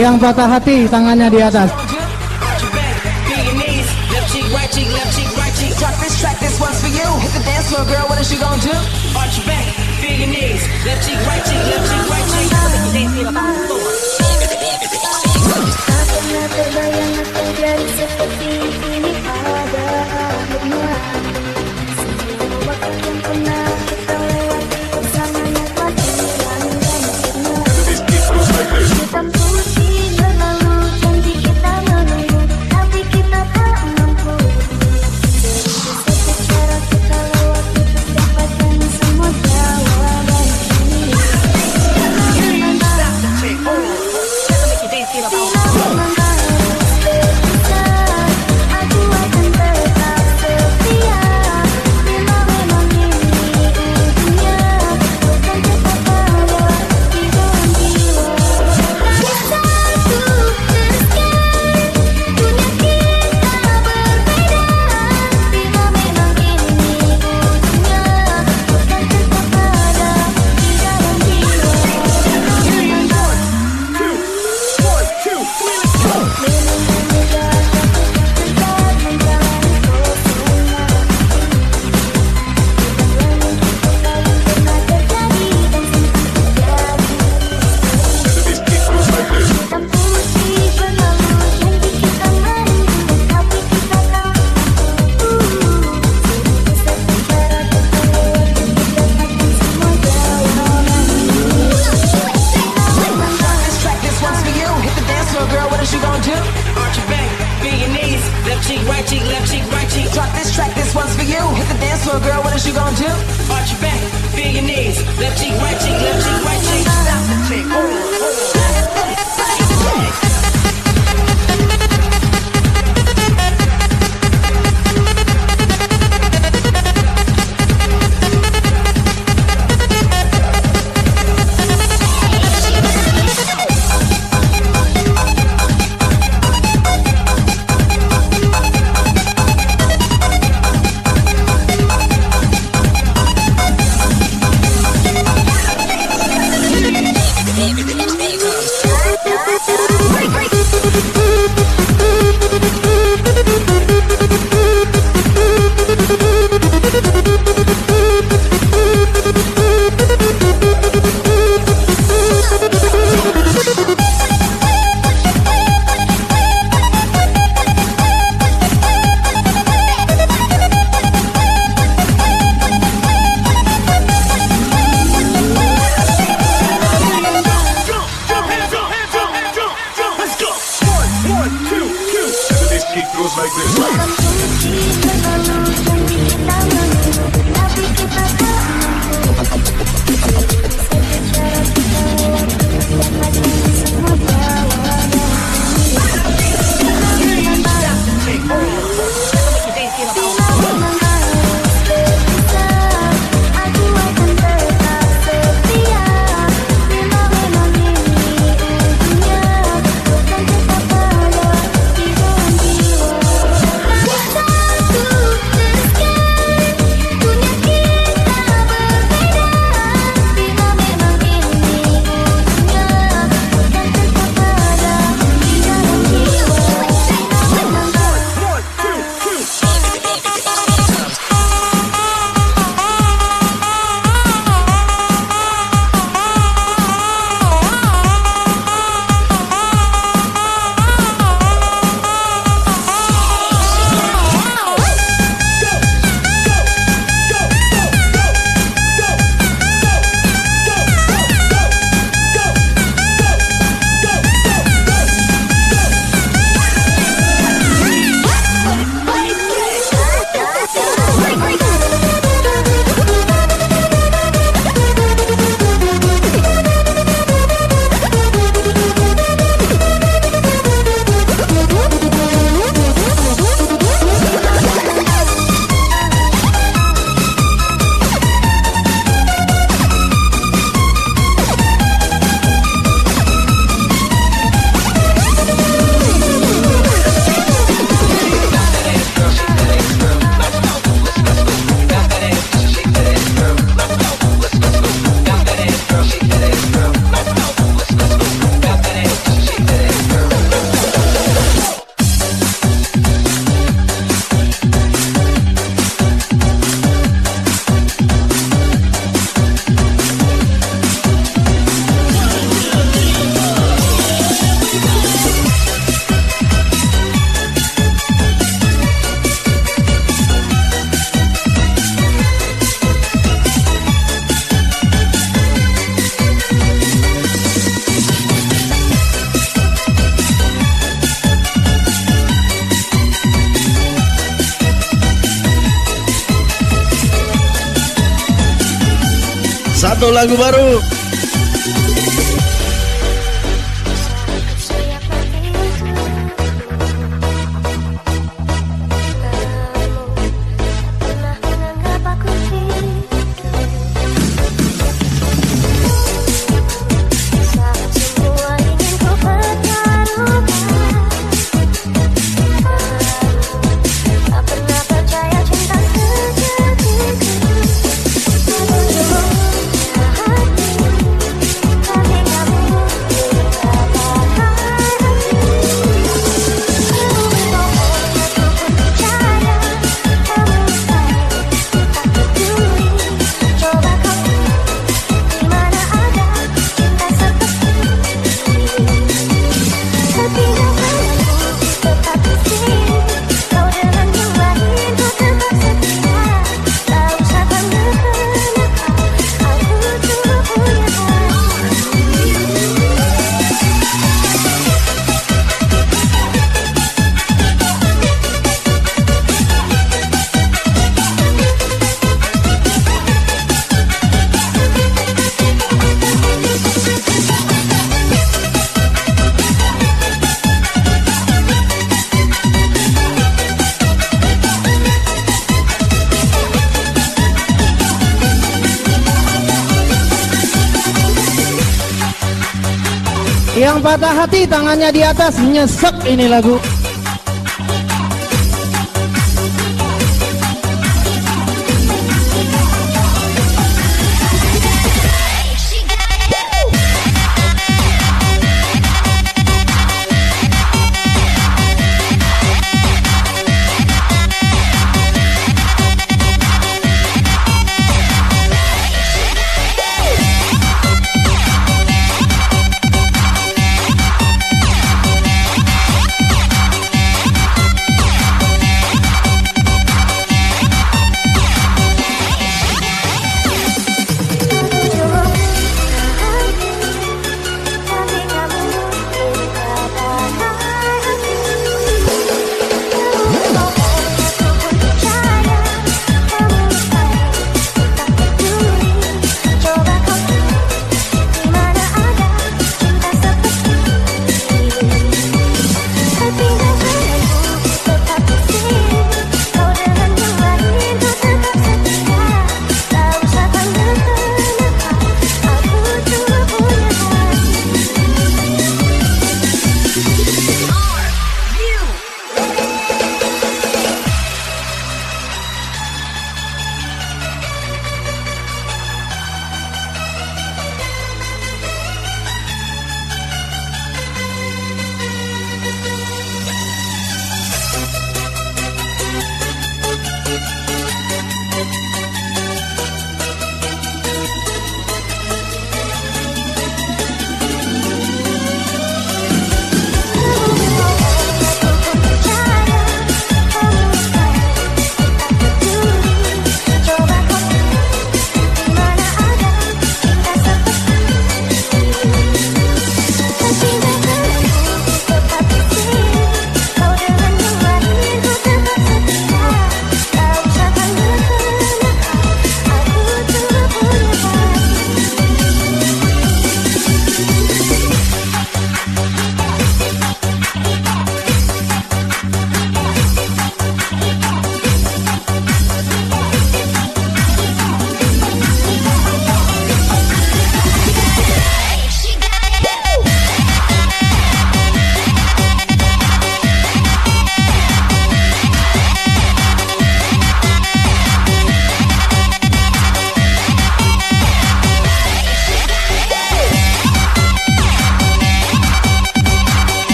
Yang patah hati tangannya di atas. satu lagu baru. patah hati tangannya di atas nyesek ini lagu.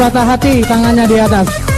Patah hati tangannya di atas.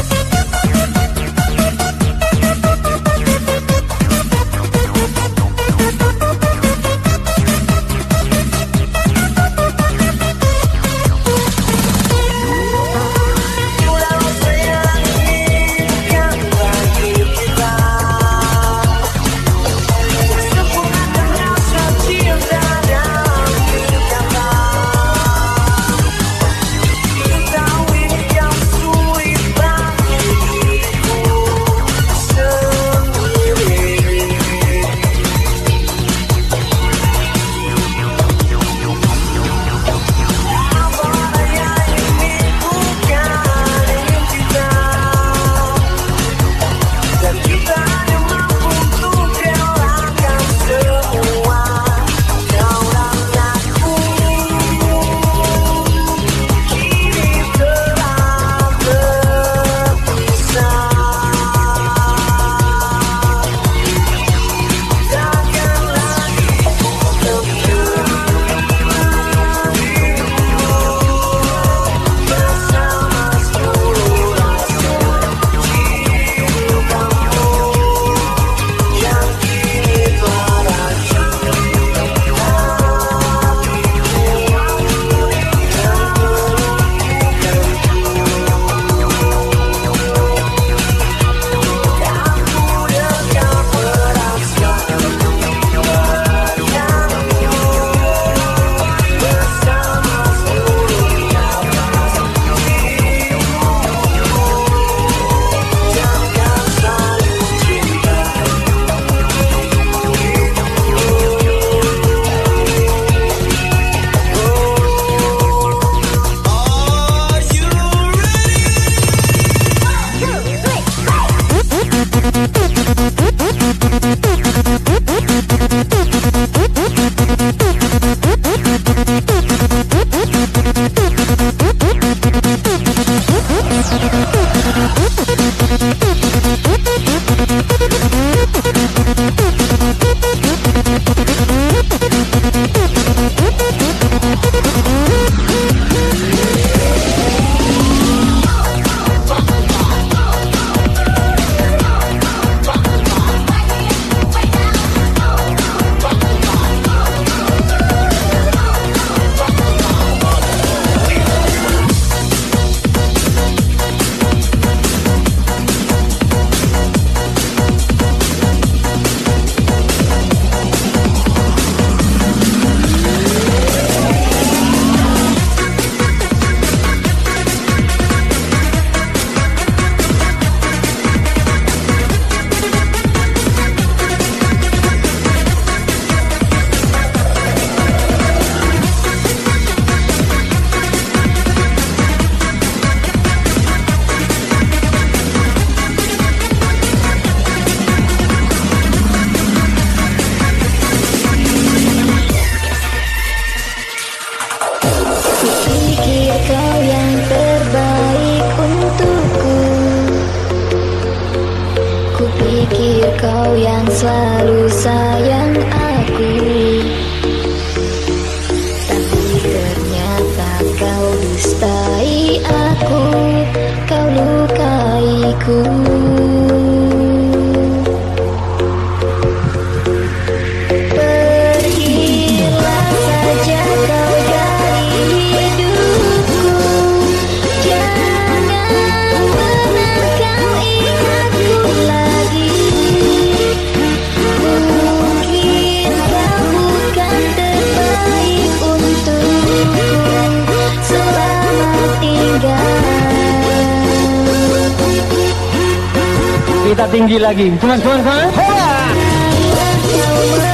Kita tinggi lagi. Semangat, semangat, semangat. Hola!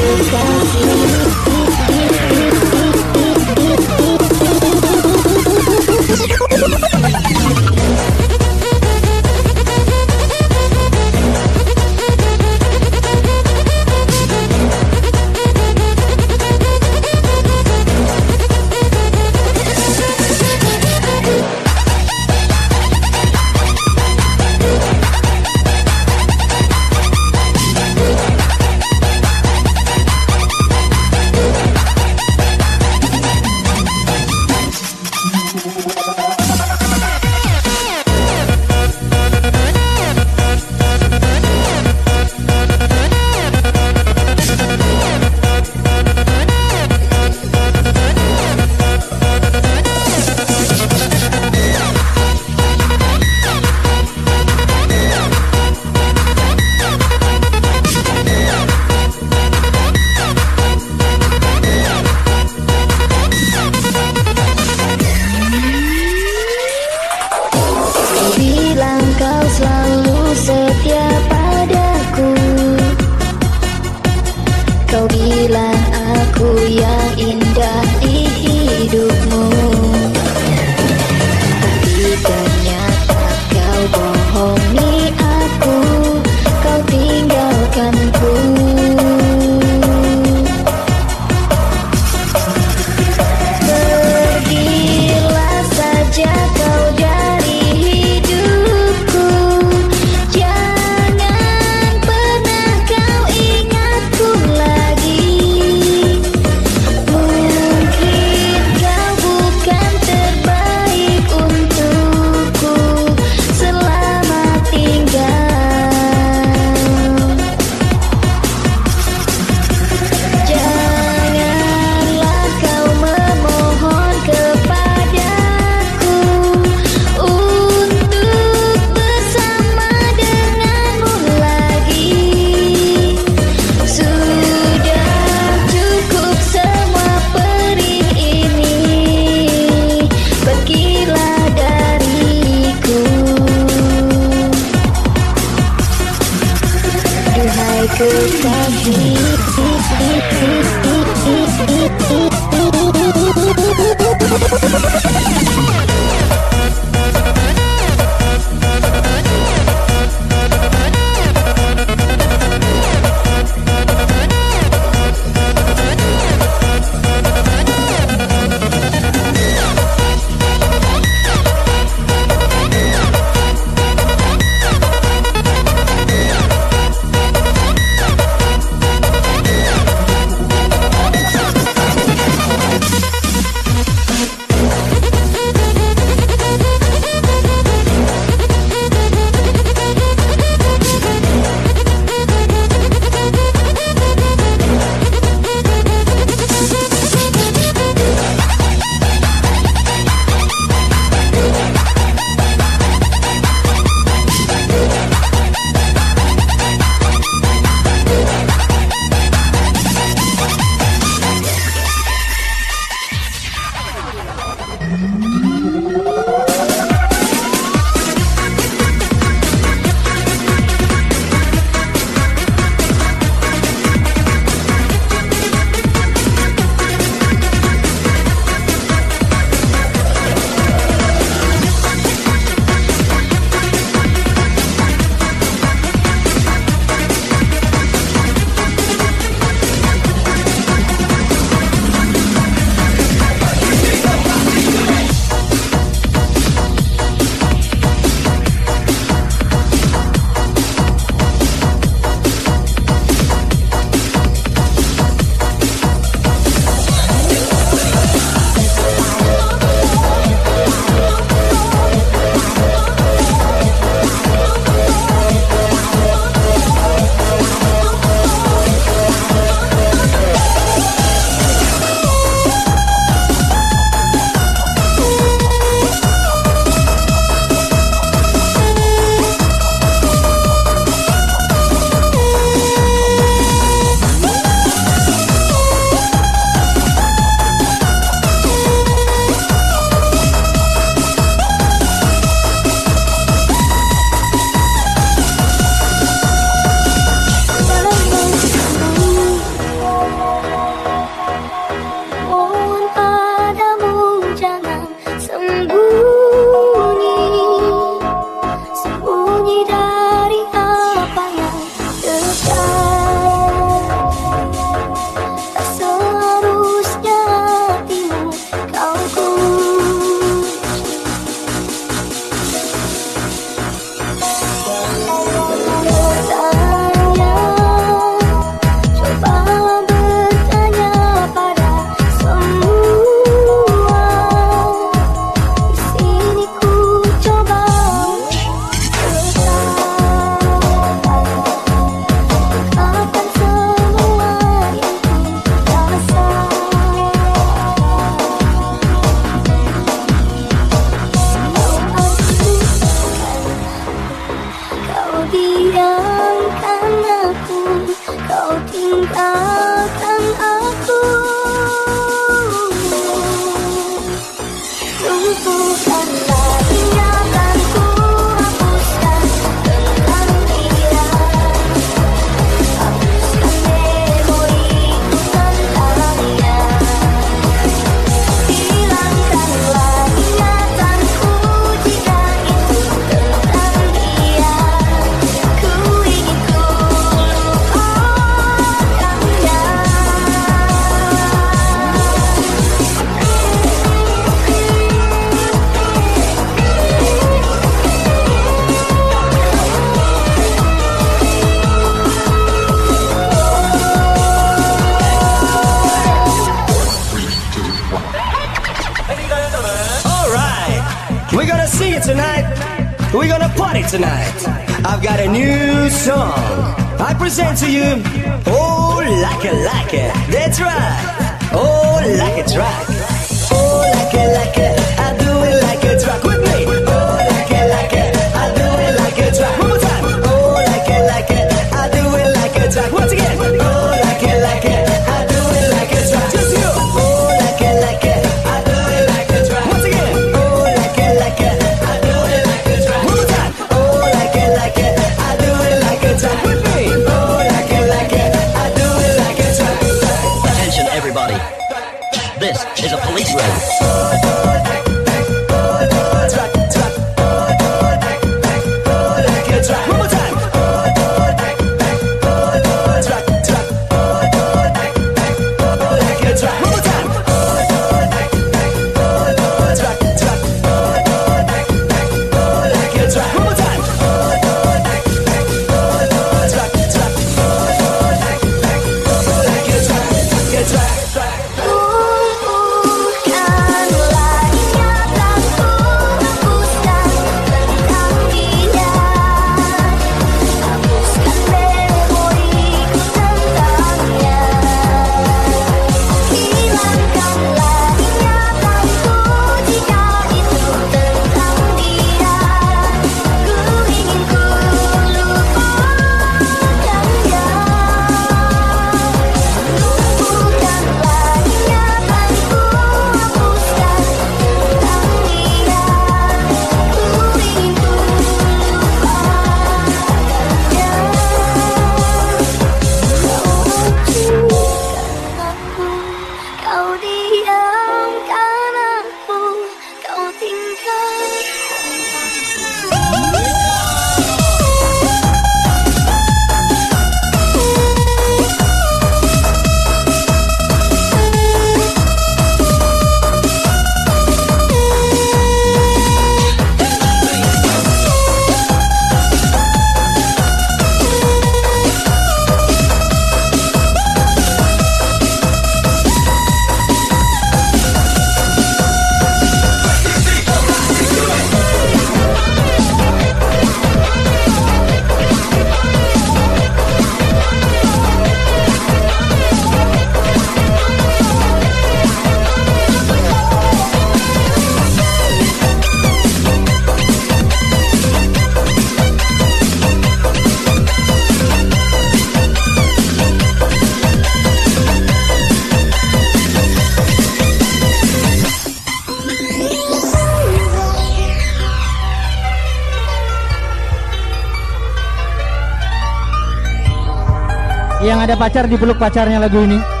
Pacar dipeluk pacarnya lagu ini.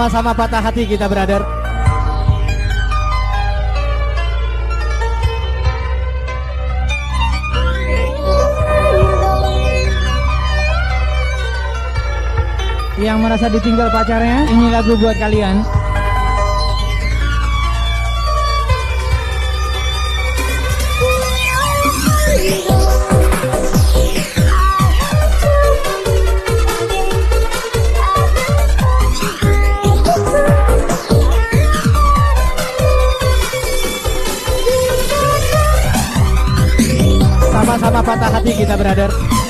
Sama-sama patah hati kita brother. Yang merasa ditinggal pacarnya, ini lagu buat kalian. Patah hati kita brother.